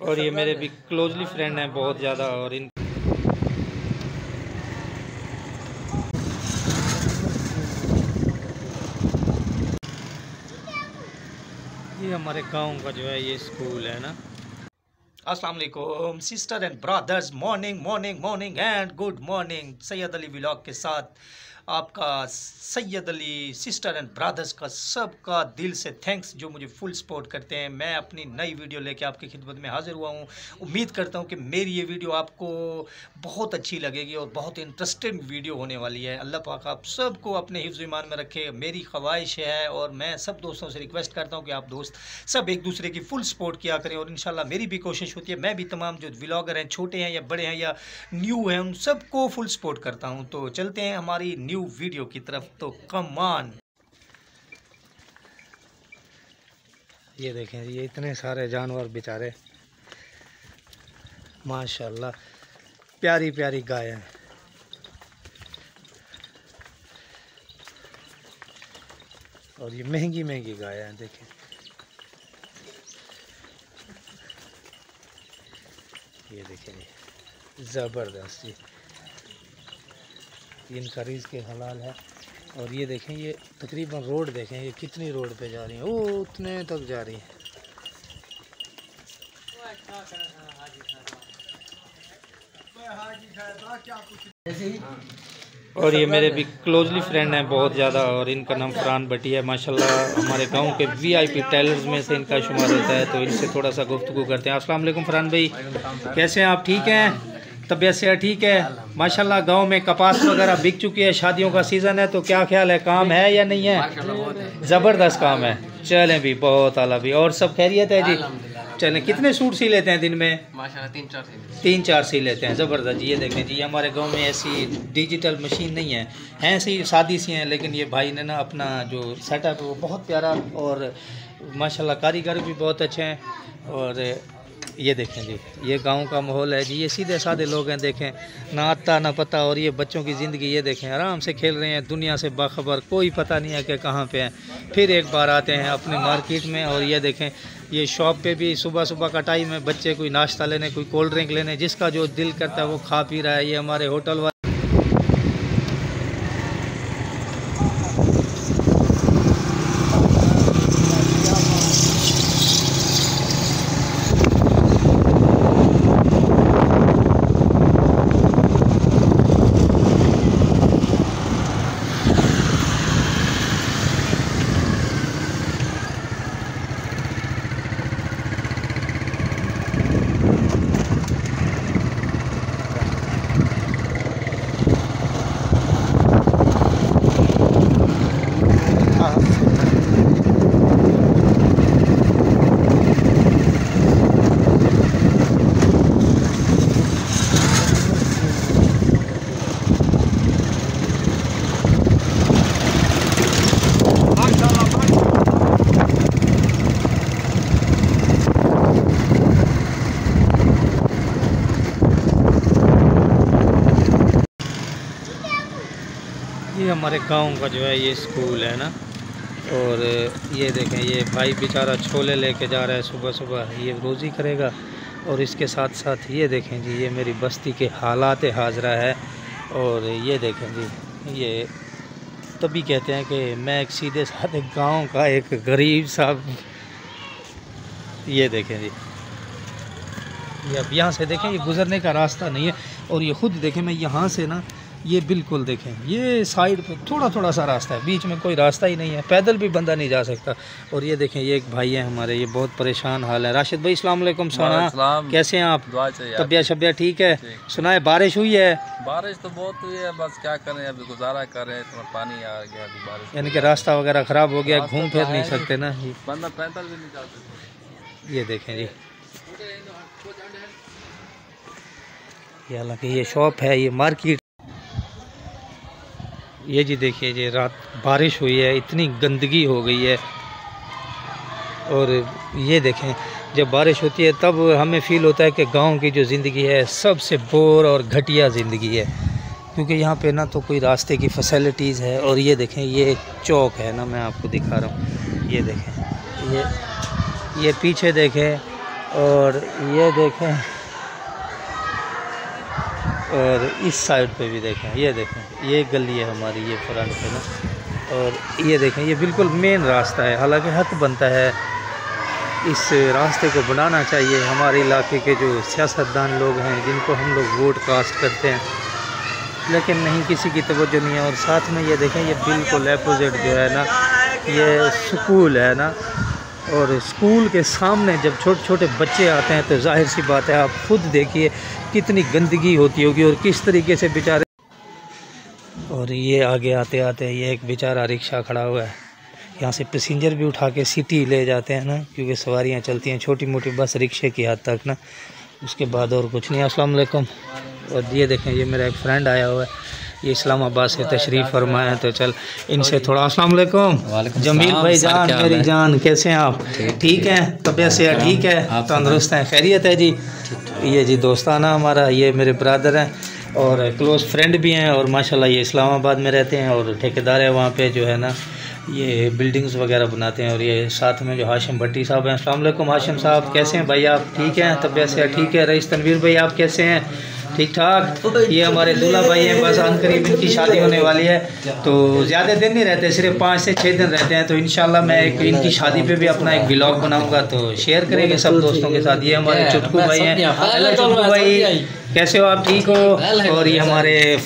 और ये मेरे भी क्लोजली फ्रेंड हैं बहुत ज़्यादा और इन ये हमारे गाँव का जो है ये स्कूल है ना। वालेकुम sister and brothers morning morning morning and good morning Syed Ali vlog के साथ। आपका Syed Ali sister and brothers का सबका दिल से थैंक्स जो मुझे फुल सपोर्ट करते हैं। मैं अपनी नई वीडियो लेके आपकी खिदमत में हाजिर हुआ हूँ। उम्मीद करता हूँ कि मेरी ये वीडियो आपको बहुत अच्छी लगेगी और बहुत इंटरेस्टिंग वीडियो होने वाली है। अल्लाह पाक आप सबको अपने हिफ्ज़ ईमान में रखे। मेरी ख्वाहिश है और मैं सब दोस्तों से रिक्वेस्ट करता हूँ कि आप दोस्त सब एक दूसरे की फुल सपोर्ट किया करें और इन मेरी भी कोशिश होती है। मैं भी तमाम जो व्लागर हैं, छोटे हैं या बड़े हैं या न्यू हैं, उन सबको फुल सपोर्ट करता हूँ। तो चलते हैं हमारी न्यू न्यू वीडियो की तरफ़ तो कमान ये देखें, ये इतने सारे जानवर बेचारे। माशाल्लाह, प्यारी प्यारी गाय हैं। और ये महँगी महँगी गाय हैं, देखें। ये देखें, ज़बरदस्त जी। इनका रिज के हलाल है। और ये देखें, ये तकरीबन रोड देखें, ये कितनी रोड पे जा रही है। वो उतने तक जा रही है। और ये मेरे भी क्लोजली फ्रेंड हैं बहुत ज़्यादा, और इनका नाम फरहान भट्टी है। माशाल्लाह, हमारे गाँव के वीआईपी टेलर्स में से इनका शुमार होता है तो इनसे थोड़ा सा गुफ्तु करते हैं। अस्सलाम वालेकुम भाई, कैसे हैं आप? ठीक हैं? तबीयत से ठीक है? माशाल्लाह गाँव में कपास वगैरह बिक चुकी है शादियों का सीज़न है तो क्या ख्याल है? काम है या नहीं है? ज़बरदस्त काम है। चलें भी बहुत आला भी। और सब खैरियत है जी? चलें कितने सूट सी लेते हैं दिन में? तीन चार तीन चार सी लेते हैं ज़बरदस्त। ये देखें जी हमारे गाँव में ऐसी डिजिटल मशीन नहीं है। हैं ऐसी शादी सी हैं लेकिन ये भाई ने ना अपना जो सेटअप है वो बहुत प्यारा और माशाल्लाह कारीगर भी बहुत अच्छे हैं। और ये देखें जी, ये गाँव का माहौल है जी, ये सीधे साधे लोग हैं, देखें। ना आता ना पता, और ये बच्चों की ज़िंदगी, ये देखें, आराम से खेल रहे हैं, दुनिया से बाखबर, कोई पता नहीं है कि कहाँ पे हैं। फिर एक बार आते हैं अपने मार्केट में, और ये देखें, ये शॉप पे भी सुबह सुबह का टाइम है, बच्चे कोई नाश्ता लेने, कोई कोल्ड ड्रिंक लेने, जिसका जो दिल करता है वो खा पी रहा है, ये हमारे होटल वाले हमारे गाँव का जो है ये स्कूल है ना? और ये देखें, ये भाई बेचारा छोले लेके जा रहा है सुबह सुबह, ये रोज़ी करेगा। और इसके साथ साथ ये देखें जी, ये मेरी बस्ती के हालात हाजरा है। और ये देखें जी, ये तभी कहते हैं कि मैं एक सीधे साधे गाँव का एक गरीब साहब ये देखें जी। ये अब यहाँ से देखें, ये गुज़रने का रास्ता नहीं है। और ये ख़ुद देखें, मैं यहाँ से ना ये बिल्कुल देखें ये साइड पे थोड़ा थोड़ा सा रास्ता है बीच में कोई रास्ता ही नहीं है पैदल भी बंदा नहीं जा सकता। और ये देखें ये एक भाई है हमारे ये बहुत परेशान हाल है। राशिद भाई इस्लाम वालेकुम सोना? कैसे हैं आप? तबियत शबियत ठीक है? सुना है बारिश हुई है? बारिश तो बहुत हुई है बस क्या करें अभी गुजारा कर रहे हैं पानी आ गया अभी बारिश यानी कि रास्ता वगैरह ख़राब हो गया घूम फिर नहीं सकते ना बंदा पैदल भी नहीं जा सकते। ये देखें जी। ये हालाँकि ये शॉप है ये मार्केट। ये जी देखिए जी, रात बारिश हुई है, इतनी गंदगी हो गई है। और ये देखें, जब बारिश होती है, तब हमें फील होता है कि गाँव की जो ज़िंदगी है, सबसे बोर और घटिया ज़िंदगी है। क्योंकि यहाँ पे ना तो कोई रास्ते की फैसिलिटीज़ है, और ये देखें, ये चौक है ना, मैं आपको दिखा रहा हूँ। ये देखें, ये ये पीछे देखें, और ये देखें और इस साइड पे भी देखें, ये देखें, ये गली है हमारी, ये फ्रंट पे ना। और ये देखें, ये बिल्कुल मेन रास्ता है, हालाँकि हक बनता है, इस रास्ते को बनाना चाहिए। हमारे इलाके के जो सियासतदान लोग हैं, जिनको हम लोग वोट कास्ट करते हैं, लेकिन नहीं किसी की तवज्जो नहीं है। और साथ में ये देखें, ये बिल्कुल अपोजिट जो है ना, ये स्कूल है ना और स्कूल के सामने जब छोटे छोटे बच्चे आते हैं तो ज़ाहिर सी बात है, आप खुद देखिए कितनी गंदगी होती होगी और किस तरीके से बेचारे और ये आगे आते आते ये एक बेचारा रिक्शा खड़ा हुआ है। यहाँ से पैसेंजर भी उठा के सिटी ले जाते हैं ना, क्योंकि सवारियाँ चलती हैं छोटी मोटी बस रिक्शे की हद तक ना। उसके बाद और कुछ नहीं, अस्सलाम और ये देखें, ये मेरा एक फ्रेंड आया हुआ है। ये इस्लामाबाद से तशरीफ़ फरमाए तो चल इनसे थोड़ा वालेकुम। जमील भाई जान मेरी जान कैसे हैं आप? ठीक हैं? तबीयत से ठीक है? तंदुरुस्त हैं? खैरियत है जी? ये जी दोस्ताना हमारा ये मेरे ब्रदर हैं और क्लोज़ फ्रेंड भी हैं और माशाल्लाह ये इस्लामाबाद में रहते हैं और ठेकेदार है वहाँ पे जो है ना ये बिल्डिंग्स वगैरह बनाते हैं और ये साथ में जो हाशिम भट्टी साहब हैं। अस्सलाम वालेकुम हाशिम साहब कैसे हैं भाई आप? ठीक हैं? तबीयत से ठीक है? रईस तनवीर भाई आप कैसे हैं? ठीक ठाक ये हमारे दूल्हा भाई हैं बस अन करीब इनकी शादी होने वाली है। तो ज़्यादा दिन नहीं रहते सिर्फ़ पाँच से छः दिन रहते हैं। तो इन मैं एक इनकी शादी पे भी अपना एक ब्लॉग बनाऊँगा। तो शेयर करेंगे सब दोस्तों के साथ। ये हमारे चुटकू भाई हैं। हेलो चुटकू भाई। कैसे हो आप? ठीक हो? और ये हमारे